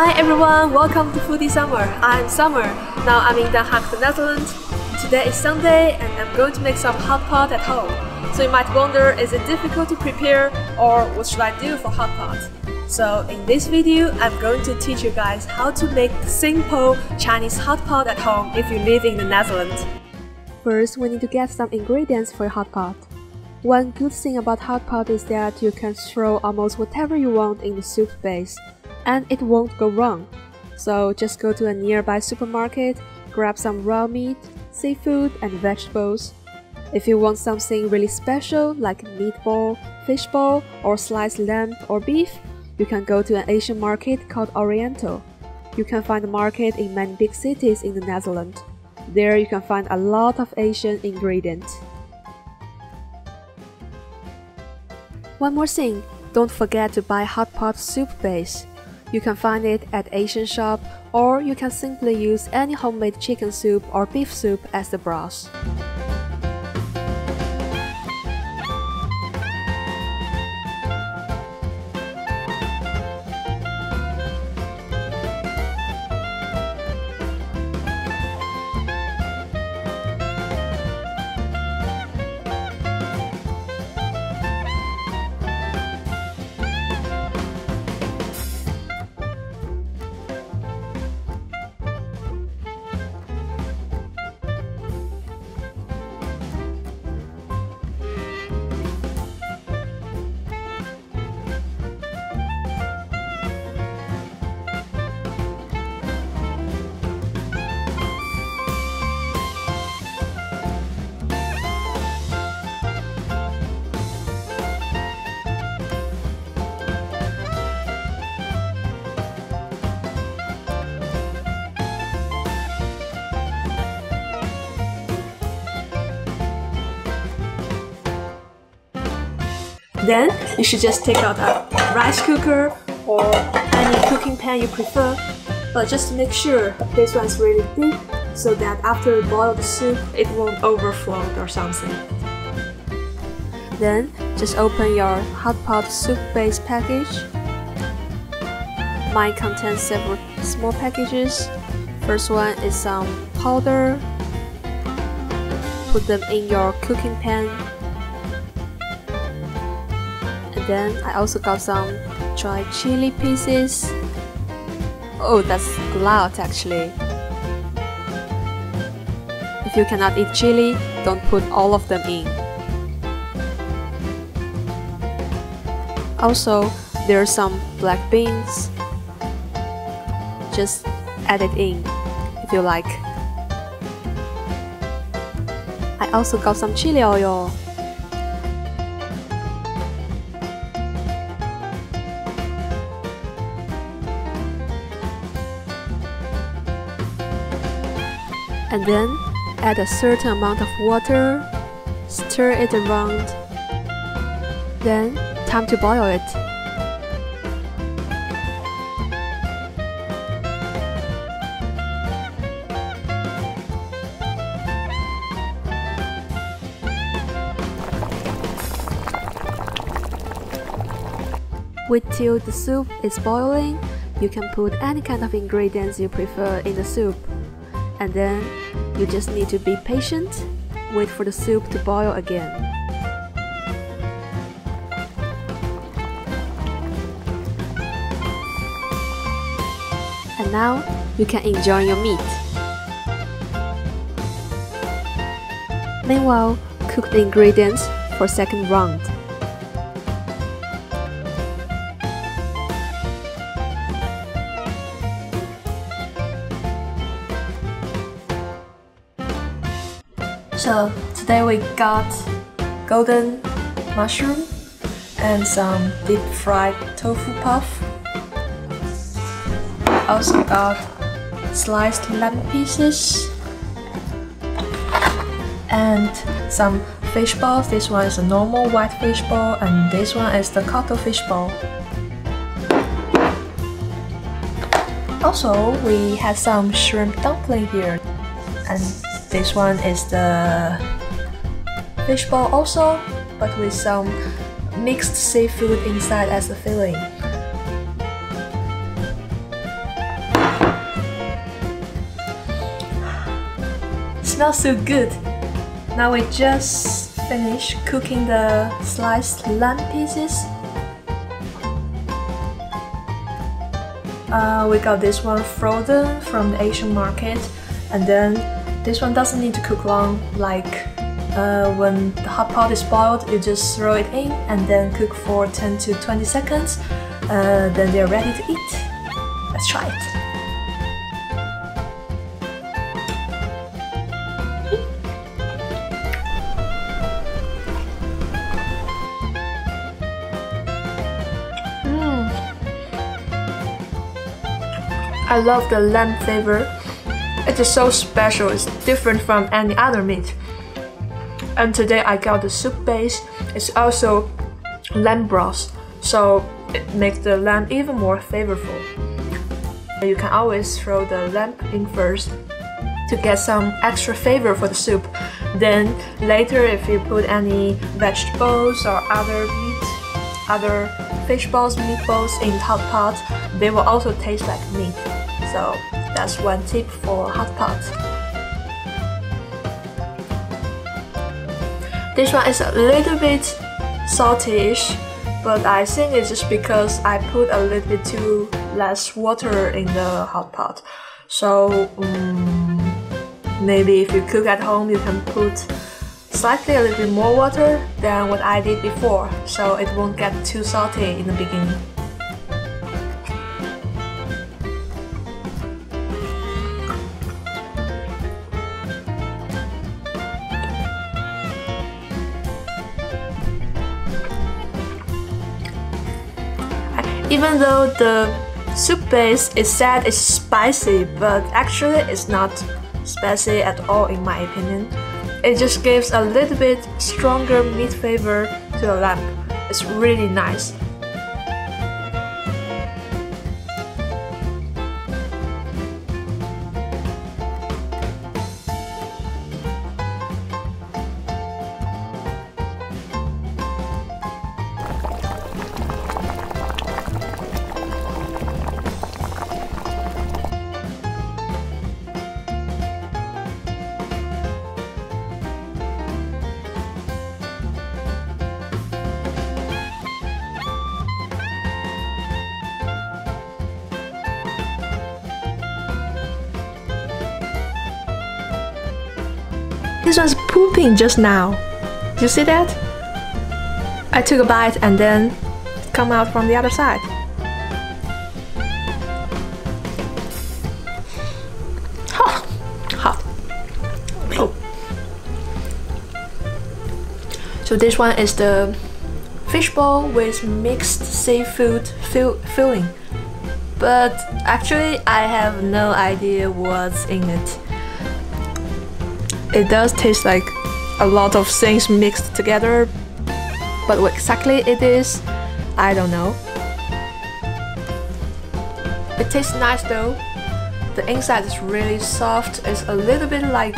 Hi everyone, welcome to Foodie Summer. I'm Summer. Now I'm in Den Haag, the Netherlands. Today is Sunday and I'm going to make some hot pot at home. So you might wonder, is it difficult to prepare or what should I do for hot pot? So in this video, I'm going to teach you guys how to make simple Chinese hot pot at home if you live in the Netherlands. First, we need to get some ingredients for your hot pot. One good thing about hot pot is that you can throw almost whatever you want in the soup base and it won't go wrong. So just go to a nearby supermarket, grab some raw meat, seafood, and vegetables. If you want something really special like meatball, fishball, or sliced lamb or beef, you can go to an Asian market called Oriental. You can find the market in many big cities in the Netherlands. There you can find a lot of Asian ingredients. One more thing, don't forget to buy hot pot soup base. You can find it at Asian shop or you can simply use any homemade chicken soup or beef soup as the broth. Then you should just take out a rice cooker or any cooking pan you prefer. But just make sure this one's really deep so that after you boil the soup, it won't overflow or something. Then just open your hot pot soup base package. Mine contains several small packages. First one is some powder. Put them in your cooking pan then I also got some dried chili pieces. Oh, that's lot actually. If you cannot eat chili, don't put all of them in. Also, there are some black beans. Just add it in if you like. I also got some chili oil. And then add a certain amount of water, stir it around, then time to boil it. Wait till the soup is boiling. You can put any kind of ingredients you prefer in the soup and then you just need to be patient, wait for the soup to boil again. And now you can enjoy your meat. Meanwhile, cook the ingredients for second round. So today we got golden mushroom and some deep fried tofu puff. Also got sliced lemon pieces and some fish balls. This one is a normal white fish ball and this one is the cuttlefish ball. Also, we had some shrimp dumpling here this one is the fishball also, but with some mixed seafood inside as a filling. Smells so good! Now we just finish cooking the sliced lamb pieces. Uh, we got this one frozen from the Asian market and then this one doesn't need to cook long like uh, when the hot pot is boiled you just throw it in and then cook for 10 to 20 seconds uh, then they're ready to eat. Let's try it. I love the lamb flavor. It is so special, it's different from any other meat. And today I got the soup base. It's also lamb broth, so it makes the lamb even more flavorful. You can always throw the lamb in first to get some extra flavor for the soup. Then later if you put any vegetables or other meat, other fish balls, meatballs in hot pot, they will also taste like meat. So that's one tip for hot pot. This one is a little bit salty-ish, but I think it's just because I put a little bit too less water in the hot pot. So um, maybe if you cook at home, you can put slightly a little bit more water than what I did before, so it won't get too salty in the beginning. Even though the soup base is said is spicy, but actually it's not spicy at all in my opinion. It just gives a little bit stronger meat flavor to the lamb. It's really nice. This one's pooping just now. You see that? I took a bite and then come out from the other side. Hot. So this one is the fishball with mixed seafood fill filling. But actually I have no idea what's in it it does taste like a lot of things mixed together, but what exactly it is, I don't know. It tastes nice though. The inside is really soft, it's a little bit like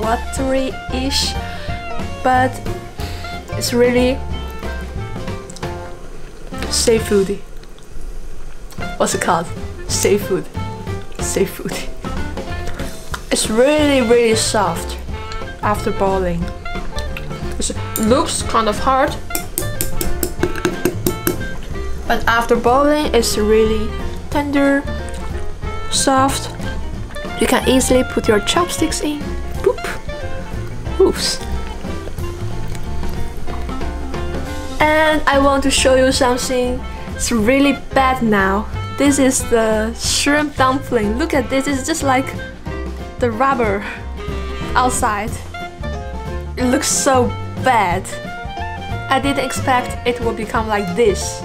watery-ish, but it's really seafoody. What's it called? Seafood. Seafood. It's really really soft after boiling. It looks kind of hard, but after boiling it's really tender, soft. You can easily put your chopsticks in. Boop. Oops. And I want to show you something. It's really bad now. This is the shrimp dumpling. Look at this. It's just like the rubber outside. It looks so bad. I didn't expect it would become like this.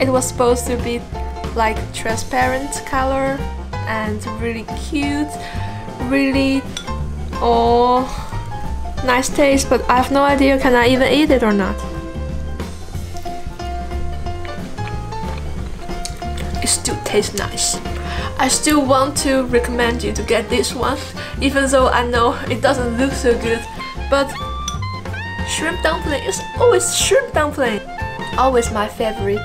It was supposed to be like transparent color and really cute, really oh nice taste, but I have no idea can I even eat it or not. It still tastes nice. I still want to recommend you to get this one, even though I know it doesn't look so good, but shrimp dumpling is always shrimp dumpling, always my favorite.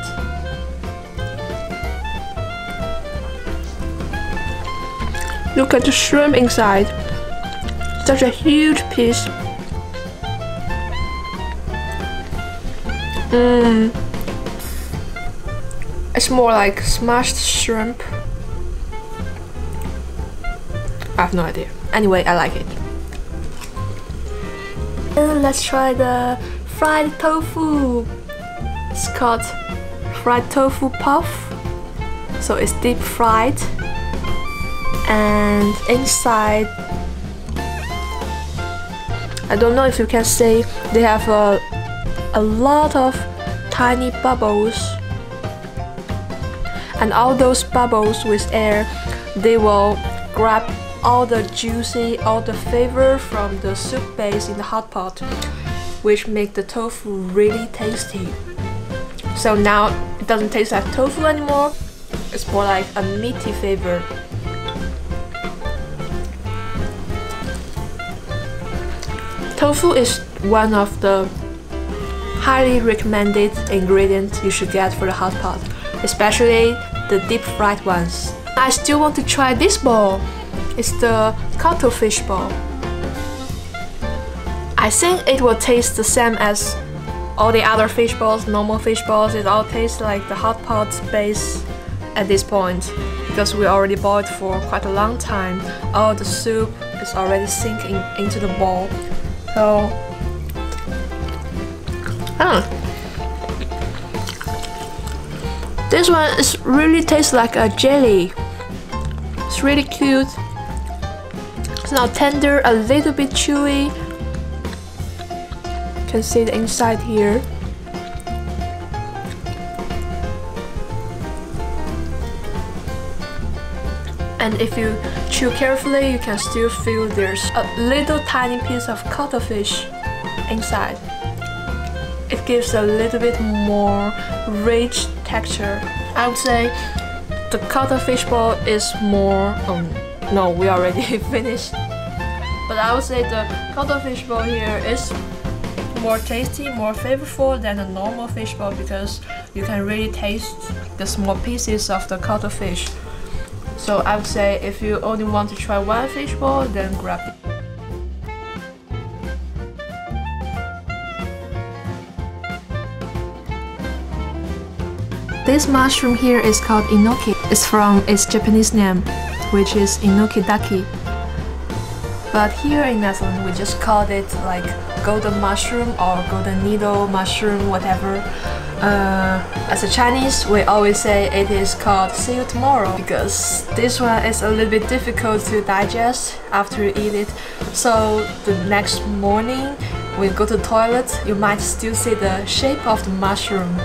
Look at the shrimp inside. Such a huge piece. Mmm. It's more like smashed shrimp. I have no idea. Anyway, I like it. And let's try the fried tofu. It's called fried tofu puff. So it's deep fried. And inside, I don't know if you can see, they have a, a lot of tiny bubbles. And all those bubbles with air, they will grab all the juicy, all the flavor from the soup base in the hot pot, which make the tofu really tasty. So now it doesn't taste like tofu anymore, it's more like a meaty flavor. Tofu is one of the highly recommended ingredients you should get for the hot pot, especially the deep fried ones. I still want to try this ball. It's the cuttlefish ball. I think it will taste the same as all the other fish balls, normal fish balls. It all tastes like the hot pot base at this point because we already boiled for quite a long time. All the soup is already sinking into the ball. So, oh. This one is really tastes like a jelly. It's really cute. It's now tender, a little bit chewy. You can see the inside here. And if you chew carefully, you can still feel there's a little tiny piece of cuttlefish inside. It gives a little bit more rich texture. I would say the cuttlefish ball is more um, no, we already finished. But I would say the cuttlefish ball here is more tasty, more flavorful than a normal fish ball because you can really taste the small pieces of the cuttlefish. So I would say if you only want to try one fish ball, then grab it. This mushroom here is called enoki. It's from its Japanese name which is enokitake. But here in Netherlands, we just called it like golden mushroom or golden needle mushroom, whatever. Uh, as a Chinese, we always say it is called see you tomorrow because this one is a little bit difficult to digest after you eat it. So the next morning, when you go to the toilet, you might still see the shape of the mushroom.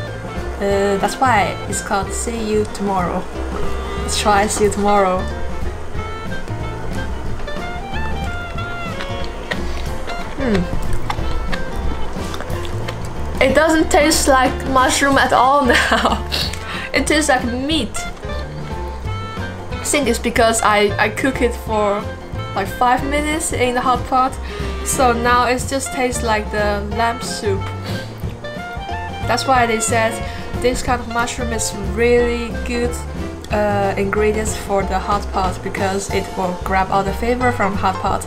Uh, that's why it's called see you tomorrow. Let's try see you tomorrow. Hmm. It doesn't taste like mushroom at all now. it tastes like meat. I think it's because I, I cook it for like 5 minutes in the hot pot. So now it just tastes like the lamb soup. That's why they said this kind of mushroom is really good uh, ingredients for the hot pot because it will grab all the flavor from hot pot.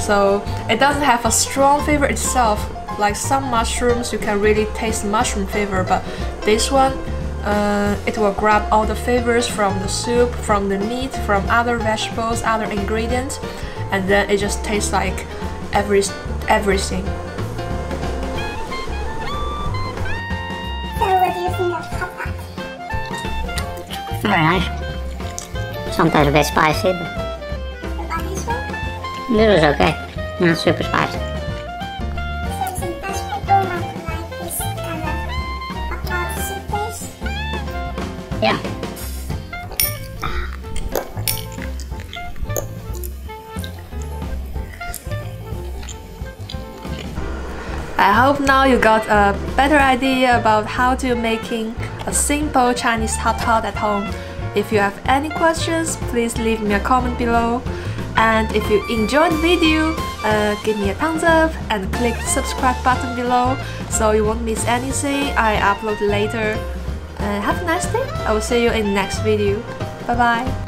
So it doesn't have a strong flavor itself. Like some mushrooms, you can really taste mushroom flavor, but this one, uh, it will grab all the flavors from the soup, from the meat, from other vegetables, other ingredients, and then it just tastes like every everything. Very nice. Sometimes a bit spicy, but it was okay. Not super spicy. Yeah. I hope now you got a better idea about how to making a simple Chinese hot pot at home. If you have any questions, please leave me a comment below. And if you enjoyed the video, uh, give me a thumbs up and click the subscribe button below so you won't miss anything I upload later. Uh, have a nice day. I will see you in the next video. Bye bye.